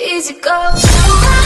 easy go.